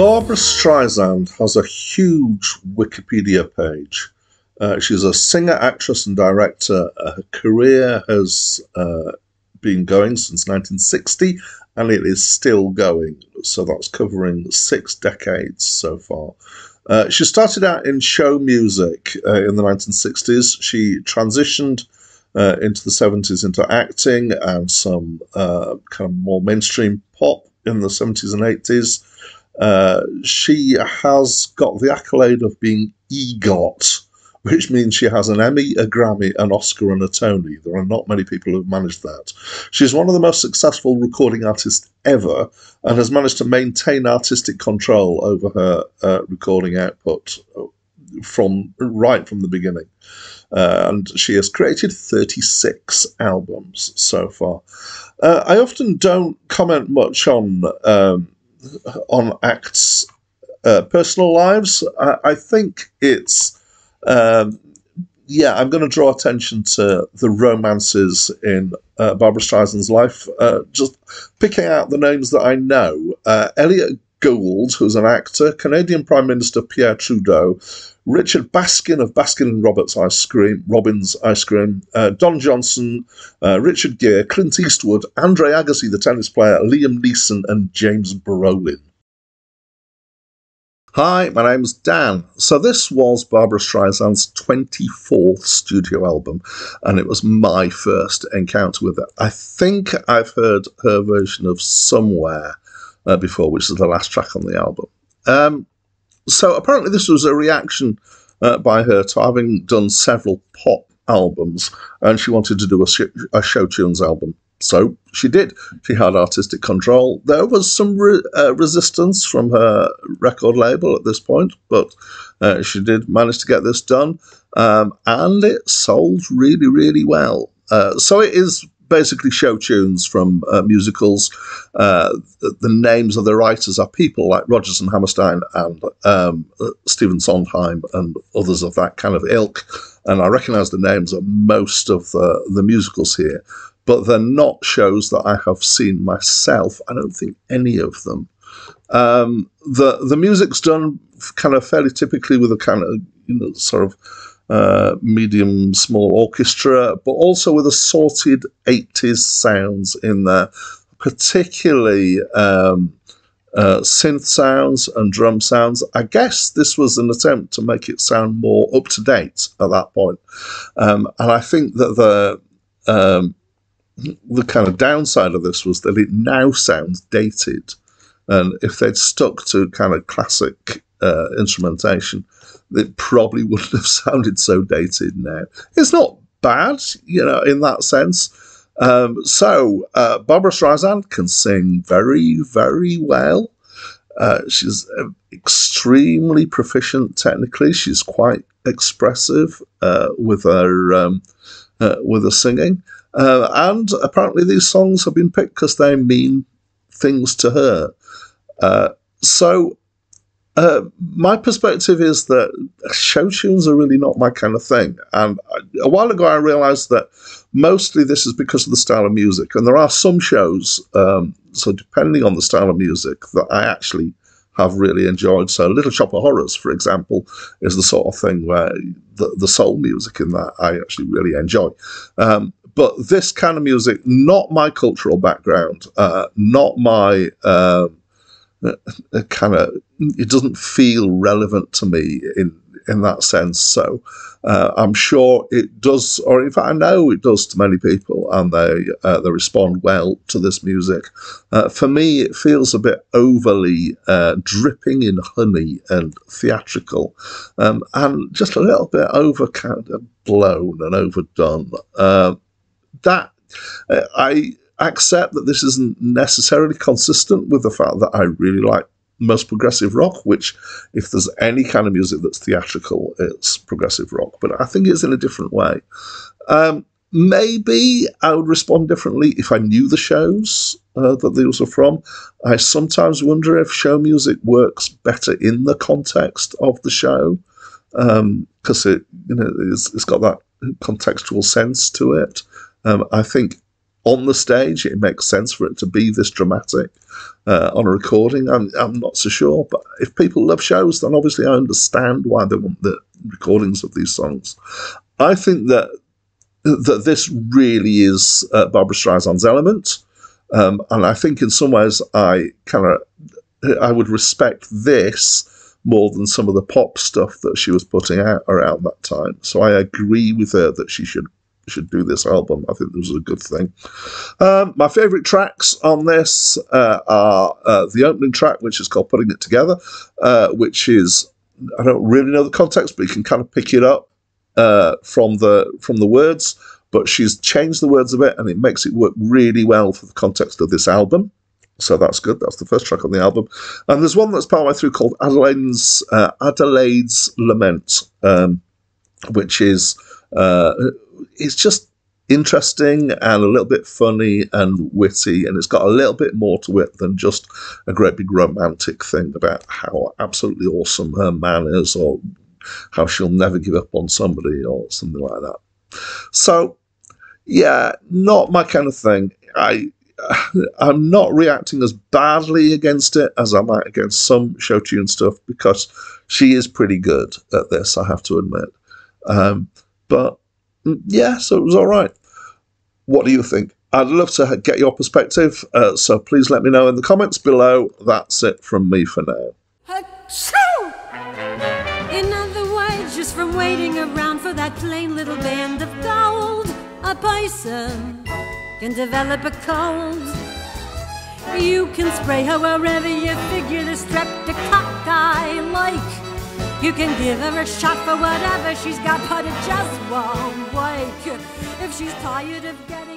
Barbra Streisand has a huge Wikipedia page. Uh, she's a singer, actress, and director. Uh, her career has uh, been going since 1960 and it is still going. So that's covering six decades so far. Uh, she started out in show music uh, in the 1960s. She transitioned uh, into the 70s into acting and some uh, kind of more mainstream pop in the 70s and 80s. Uh, she has got the accolade of being EGOT, which means she has an Emmy, a Grammy, an Oscar, and a Tony. There are not many people who've managed that. She's one of the most successful recording artists ever and has managed to maintain artistic control over her uh, recording output from right from the beginning. Uh, and she has created 36 albums so far. Uh, I often don't comment much on um, on acts' uh, personal lives. I, I think it's um, yeah, I'm going to draw attention to the romances in uh, Barbra Streisand's life. Uh, just picking out the names that I know: uh, Elliott Gould, who's an actor, Canadian Prime Minister Pierre Trudeau, Richard Baskin of Baskin and Roberts Ice Cream, Robbins Ice Cream, uh, Don Johnson, uh, Richard Gere, Clint Eastwood, Andre Agassi, the tennis player, Liam Neeson, and James Brolin. Hi, my name's Dan. So this was Barbra Streisand's 24th studio album, and it was my first encounter with it. I think I've heard her version of Somewhere uh, before, which is the last track on the album. Um, so apparently this was a reaction uh, by her to having done several pop albums, and she wanted to do a, sh- a show tunes album. So she did. She had artistic control. There was some re- uh, resistance from her record label at this point, but uh, she did manage to get this done, um, and it sold really, really well. Uh, so it is basically show tunes from uh, musicals. Uh, the, the, names of the writers are people like Rodgers and Hammerstein and um, Stephen Sondheim and others of that kind of ilk. And I recognise the names of most of the, the musicals here but they're not shows that I have seen myself. I don't think any of them. Um, the the music's done kind of fairly typically with a kind of you know sort of uh, medium small orchestra, but also with assorted 80s sounds in there, particularly um, uh, synth sounds and drum sounds. I guess this was an attempt to make it sound more up to date at that point. Um, and I think that the um, the kind of downside of this was that it now sounds dated. And if they'd stuck to kind of classic uh, instrumentation, it probably wouldn't have sounded so dated now. It's not bad, you know, in that sense. Um, so, uh, Barbra Streisand can sing very, very well. Uh, she's uh, extremely proficient technically. She's quite expressive uh, with her um, uh, with her singing. Uh, and apparently, these songs have been picked because they mean things to her. So, uh, my perspective is that show tunes are really not my kind of thing. And a while ago, I realized that mostly this is because of the style of music. And there are some shows, um, so depending on the style of music, that I actually have really enjoyed. So, Little Shop of Horrors, for example, is the sort of thing where the, the soul music in that I actually really enjoy. Um, but this kind of music, not my cultural background, uh, not my uh, kind of, it doesn't feel relevant to me in in that sense. So uh, I'm sure it does, or in fact, I know it does to many people, and they uh, they respond well to this music. Uh, for me, it feels a bit overly uh, dripping in honey and theatrical, um, and just a little bit over kind of blown and overdone. Uh, that uh, I accept that this isn't necessarily consistent with the fact that I really like most progressive rock, which, if there's any kind of music that's theatrical, it's progressive rock. But I think it's in a different way. Um, maybe I would respond differently if I knew the shows uh, that these were from. I sometimes wonder if show music works better in the context of the show because um, it, you know, it's, it's got that contextual sense to it. Um, I think on the stage, it makes sense for it to be this dramatic. Uh, on a recording, I'm, I'm not so sure. But if people love shows, then obviously I understand why they want the recordings of these songs. I think that that this really is uh, Barbra Streisand's element, um, and I think in some ways I kind of I would respect this more than some of the pop stuff that she was putting out around that time. So I agree with her that she should should do this album. I think this was a good thing. Um, my favourite tracks on this uh, are uh, the opening track, which is called "Putting It Together," uh, which is I don't really know the context, but you can kind of pick it up uh, from the from the words. But she's changed the words a bit, and it makes it work really well for the context of this album. So that's good. That's the first track on the album. And there's one that's part way through called Adelaide's uh, Adelaide's Lament, um, which is uh, it's just interesting and a little bit funny and witty, and it's got a little bit more to it than just a great big romantic thing about how absolutely awesome her man is, or how she'll never give up on somebody, or something like that. So, yeah, not my kind of thing. I I'm not reacting as badly against it as I might against some show tune stuff because she is pretty good at this, I have to admit. Um, but yeah, so it was all right. What do you think? I'd love to get your perspective, uh, so please let me know in the comments below. That's it from me for now. In other words, just from waiting around for that plain little band of gold, a person can develop a cold. You can spray you figure the streptococcus I like. You can give her a shot for whatever she's got, but it just won't wake. If she's tired of getting